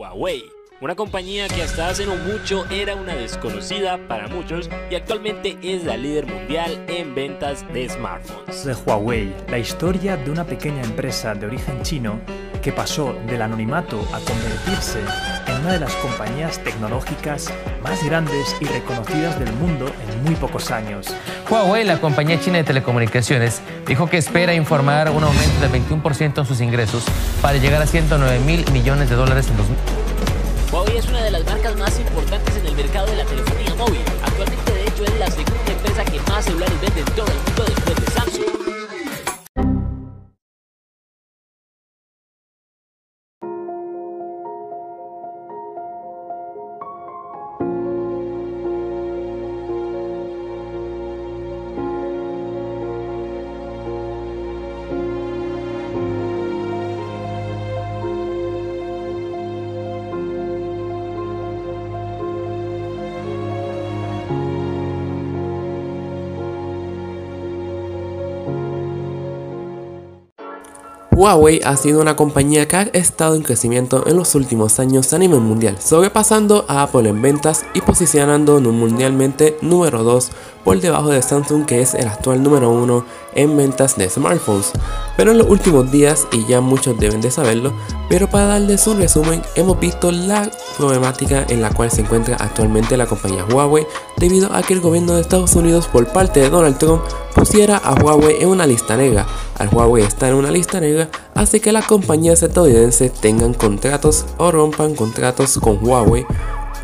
Huawei, una compañía que hasta hace no mucho era una desconocida para muchos y actualmente es la líder mundial en ventas de smartphones. De Huawei, la historia de una pequeña empresa de origen chino que pasó del anonimato a convertirse en una de las compañías tecnológicas más grandes y reconocidas del mundo en muy pocos años. Huawei, la compañía china de telecomunicaciones, dijo que espera informar un aumento del 21% en sus ingresos para llegar a 109 mil millones de dólares en 2000. Huawei es una de las marcas más importantes en el mercado de la telefonía móvil. Actualmente, de hecho, es la Huawei ha sido una compañía que ha estado en crecimiento en los últimos años a nivel mundial, sobrepasando a Apple en ventas y posicionando mundialmente número 2 por debajo de Samsung que es el actual número 1 en ventas de smartphones. Pero en los últimos días, y ya muchos deben de saberlo, pero para darles un resumen, hemos visto la problemática en la cual se encuentra actualmente la compañía Huawei debido a que el gobierno de Estados Unidos por parte de Donald Trump pusiera a Huawei en una lista negra. Al Huawei estar en una lista negra hace que las compañías estadounidenses tengan contratos o rompan contratos con Huawei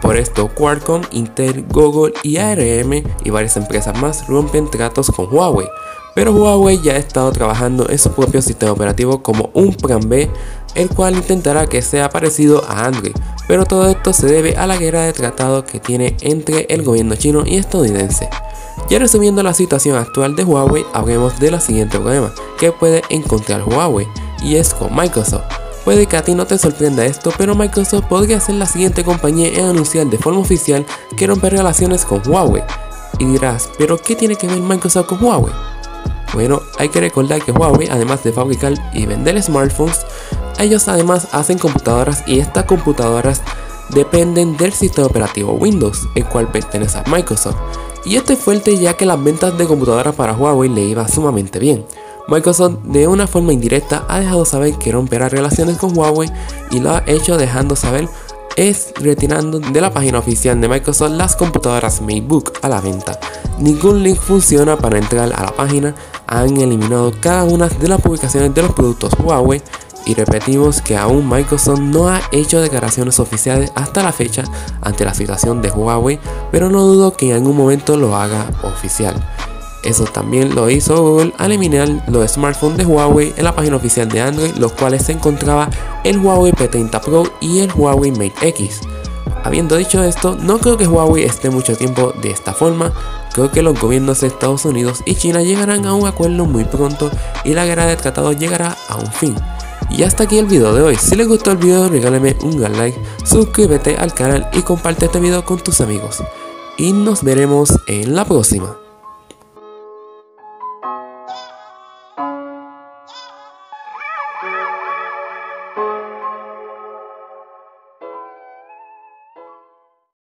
por esto, Qualcomm, Intel, Google y ARM y varias empresas más rompen tratos con Huawei. Pero Huawei ya ha estado trabajando en su propio sistema operativo como un plan B, el cual intentará que sea parecido a Android. Pero todo esto se debe a la guerra de tratado que tiene entre el gobierno chino y estadounidense. Ya resumiendo la situación actual de Huawei, hablemos de la siguiente problema que puede encontrar Huawei, y es con Microsoft. Puede que a ti no te sorprenda esto, pero Microsoft podría ser la siguiente compañía en anunciar de forma oficial que romper relaciones con Huawei. Y dirás, ¿pero qué tiene que ver Microsoft con Huawei? Bueno, hay que recordar que Huawei, además de fabricar y vender smartphones, ellos además hacen computadoras y estas computadoras dependen del sistema operativo Windows, el cual pertenece a Microsoft. Y esto es fuerte ya que las ventas de computadoras para Huawei le iba sumamente bien. Microsoft de una forma indirecta ha dejado saber que romperá relaciones con Huawei y lo ha hecho dejando saber es retirando de la página oficial de Microsoft las computadoras MacBook a la venta. Ningún link funciona para entrar a la página, han eliminado cada una de las publicaciones de los productos Huawei y repetimos que aún Microsoft no ha hecho declaraciones oficiales hasta la fecha ante la situación de Huawei, pero no dudo que en algún momento lo haga oficial. Eso también lo hizo Google al eliminar los smartphones de Huawei en la página oficial de Android, los cuales se encontraba el Huawei P30 Pro y el Huawei Mate X. Habiendo dicho esto, no creo que Huawei esté mucho tiempo de esta forma, creo que los gobiernos de Estados Unidos y China llegarán a un acuerdo muy pronto y la guerra de tratados llegará a un fin. Y hasta aquí el video de hoy, si les gustó el video regálame un gran like, suscríbete al canal y comparte este video con tus amigos. Y nos veremos en la próxima.